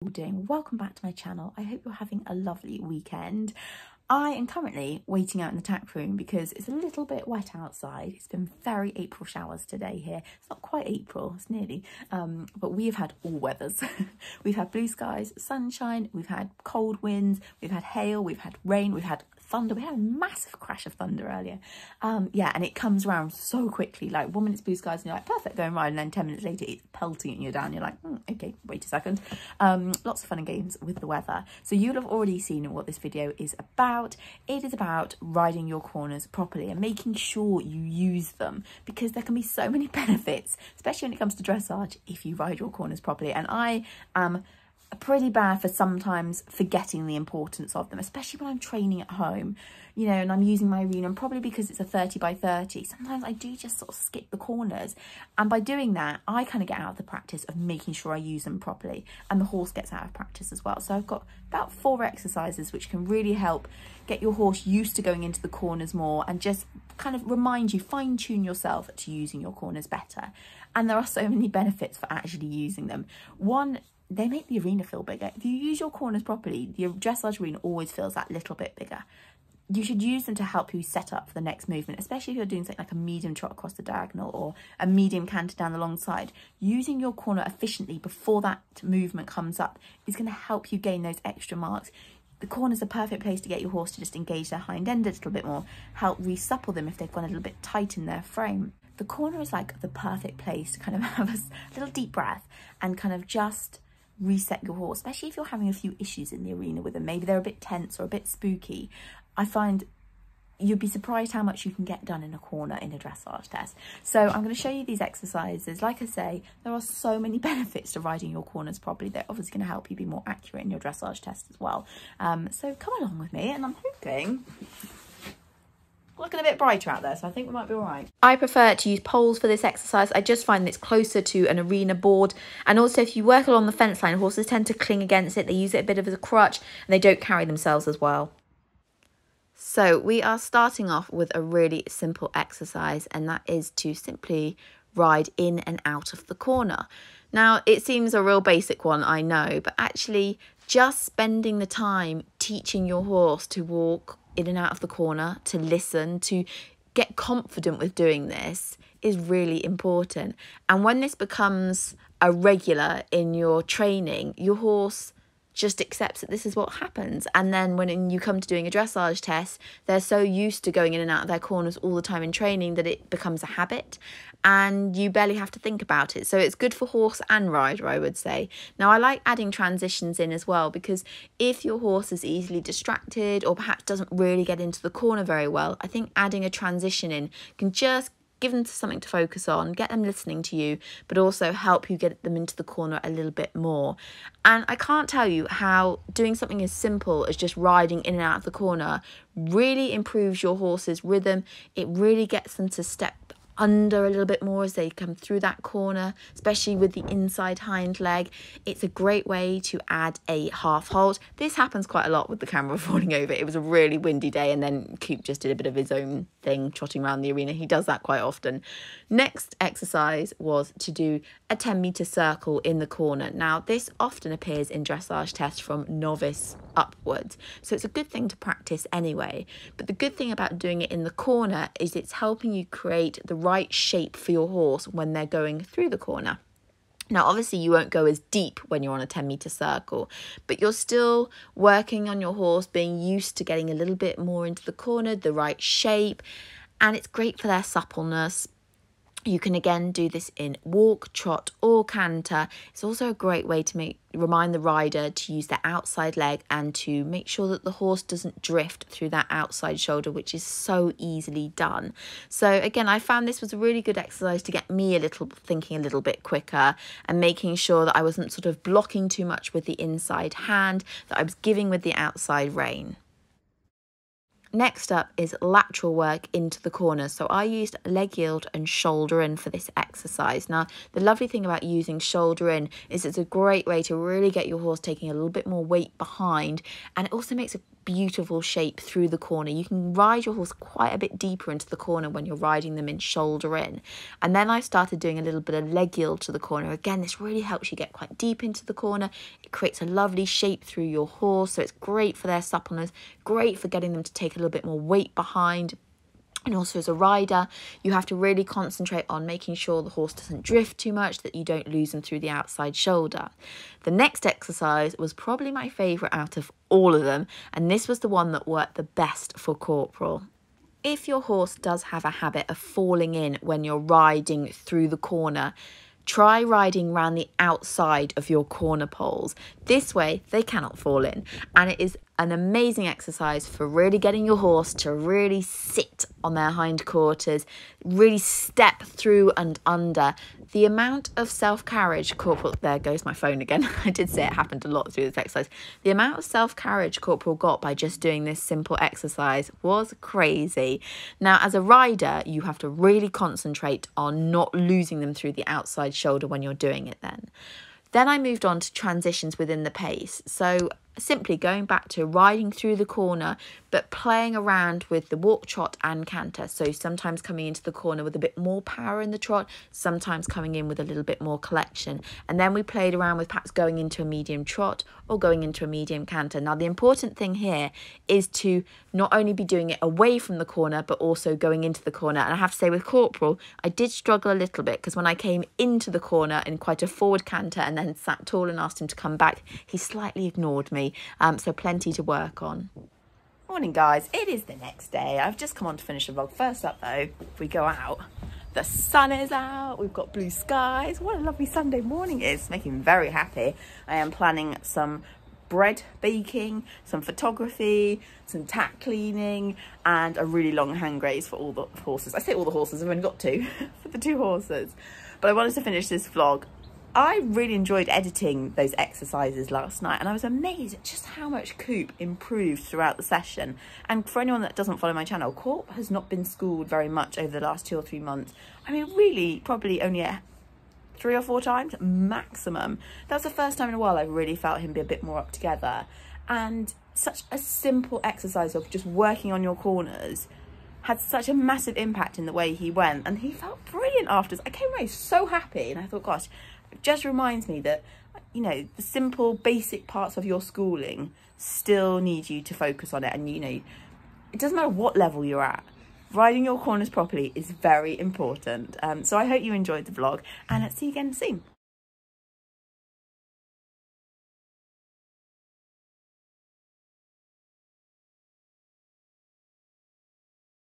all doing? Welcome back to my channel. I hope you're having a lovely weekend. I am currently waiting out in the tack room because it's a little bit wet outside. It's been very April showers today here. It's not quite April, it's nearly, um, but we have had all weathers. we've had blue skies, sunshine, we've had cold winds, we've had hail, we've had rain, we've had thunder. We had a massive crash of thunder earlier. Um, yeah, and it comes around so quickly. Like one minute it's blue skies and you're like, perfect, going right. And then 10 minutes later, it's pelting and you're down. You're like, hmm, okay, wait a second. Um, lots of fun and games with the weather. So you'll have already seen what this video is about. It is about riding your corners properly and making sure you use them because there can be so many benefits, especially when it comes to dressage, if you ride your corners properly. And I am pretty bad for sometimes forgetting the importance of them, especially when I'm training at home, you know, and I'm using my arena, and probably because it's a 30 by 30, sometimes I do just sort of skip the corners. And by doing that, I kind of get out of the practice of making sure I use them properly, and the horse gets out of practice as well. So I've got about four exercises which can really help get your horse used to going into the corners more and just kind of remind you, fine tune yourself to using your corners better. And there are so many benefits for actually using them. One they make the arena feel bigger. If you use your corners properly, your dressage arena always feels that little bit bigger. You should use them to help you set up for the next movement, especially if you're doing something like a medium trot across the diagonal or a medium canter down the long side. Using your corner efficiently before that movement comes up is going to help you gain those extra marks. The corner is a perfect place to get your horse to just engage their hind end a little bit more, help resupple them if they've gone a little bit tight in their frame. The corner is like the perfect place to kind of have a little deep breath and kind of just reset your horse, especially if you're having a few issues in the arena with them. Maybe they're a bit tense or a bit spooky. I find you'd be surprised how much you can get done in a corner in a dressage test. So I'm going to show you these exercises. Like I say, there are so many benefits to riding your corners properly. They're obviously going to help you be more accurate in your dressage test as well. Um, so come along with me and I'm hoping looking a bit brighter out there, so I think we might be all right. I prefer to use poles for this exercise. I just find it's closer to an arena board. And also, if you work along the fence line, horses tend to cling against it. They use it a bit of as a crutch, and they don't carry themselves as well. So we are starting off with a really simple exercise, and that is to simply ride in and out of the corner. Now, it seems a real basic one, I know, but actually just spending the time teaching your horse to walk in and out of the corner, to listen, to get confident with doing this is really important. And when this becomes a regular in your training, your horse just accepts that this is what happens. And then when you come to doing a dressage test, they're so used to going in and out of their corners all the time in training that it becomes a habit and you barely have to think about it. So it's good for horse and rider, I would say. Now, I like adding transitions in as well because if your horse is easily distracted or perhaps doesn't really get into the corner very well, I think adding a transition in can just give them something to focus on, get them listening to you, but also help you get them into the corner a little bit more. And I can't tell you how doing something as simple as just riding in and out of the corner really improves your horse's rhythm. It really gets them to step under a little bit more as they come through that corner, especially with the inside hind leg. It's a great way to add a half halt. This happens quite a lot with the camera falling over. It was a really windy day and then Coop just did a bit of his own thing trotting around the arena. He does that quite often. Next exercise was to do a 10 metre circle in the corner. Now this often appears in dressage tests from novice upwards. So it's a good thing to practice anyway. But the good thing about doing it in the corner is it's helping you create the right shape for your horse when they're going through the corner. Now, obviously, you won't go as deep when you're on a 10 meter circle, but you're still working on your horse, being used to getting a little bit more into the corner, the right shape, and it's great for their suppleness, you can again do this in walk, trot or canter. It's also a great way to make remind the rider to use their outside leg and to make sure that the horse doesn't drift through that outside shoulder which is so easily done. So again I found this was a really good exercise to get me a little thinking a little bit quicker and making sure that I wasn't sort of blocking too much with the inside hand that I was giving with the outside rein. Next up is lateral work into the corners. So I used leg yield and shoulder in for this exercise. Now, the lovely thing about using shoulder in is it's a great way to really get your horse taking a little bit more weight behind and it also makes a beautiful shape through the corner. You can ride your horse quite a bit deeper into the corner when you're riding them in shoulder in. And then I started doing a little bit of leg yield to the corner. Again, this really helps you get quite deep into the corner. It creates a lovely shape through your horse. So it's great for their suppleness, great for getting them to take a little bit more weight behind, and also as a rider, you have to really concentrate on making sure the horse doesn't drift too much, that you don't lose them through the outside shoulder. The next exercise was probably my favourite out of all of them, and this was the one that worked the best for Corporal. If your horse does have a habit of falling in when you're riding through the corner, try riding around the outside of your corner poles. This way, they cannot fall in, and it is an amazing exercise for really getting your horse to really sit on their hindquarters, really step through and under. The amount of self carriage Corporal, there goes my phone again. I did say it happened a lot through this exercise. The amount of self carriage Corporal got by just doing this simple exercise was crazy. Now, as a rider, you have to really concentrate on not losing them through the outside shoulder when you're doing it then. Then I moved on to transitions within the pace. So simply going back to riding through the corner but playing around with the walk trot and canter. So sometimes coming into the corner with a bit more power in the trot sometimes coming in with a little bit more collection. And then we played around with perhaps going into a medium trot or going into a medium canter. Now the important thing here is to not only be doing it away from the corner but also going into the corner. And I have to say with Corporal I did struggle a little bit because when I came into the corner in quite a forward canter and then sat tall and asked him to come back he slightly ignored me um, so plenty to work on. Morning guys, it is the next day. I've just come on to finish the vlog. First up though, if we go out, the sun is out, we've got blue skies. What a lovely Sunday morning it is, making me very happy. I am planning some bread baking, some photography, some tack cleaning, and a really long hand graze for all the horses. I say all the horses, I've only got two for the two horses. But I wanted to finish this vlog I really enjoyed editing those exercises last night and I was amazed at just how much Coop improved throughout the session. And for anyone that doesn't follow my channel, Corp has not been schooled very much over the last two or three months. I mean, really, probably only three or four times maximum. That was the first time in a while I really felt him be a bit more up together. And such a simple exercise of just working on your corners had such a massive impact in the way he went and he felt brilliant after I came away so happy and I thought gosh just reminds me that, you know, the simple basic parts of your schooling still need you to focus on it. And, you know, it doesn't matter what level you're at. Riding your corners properly is very important. Um, so I hope you enjoyed the vlog and let's see you again soon.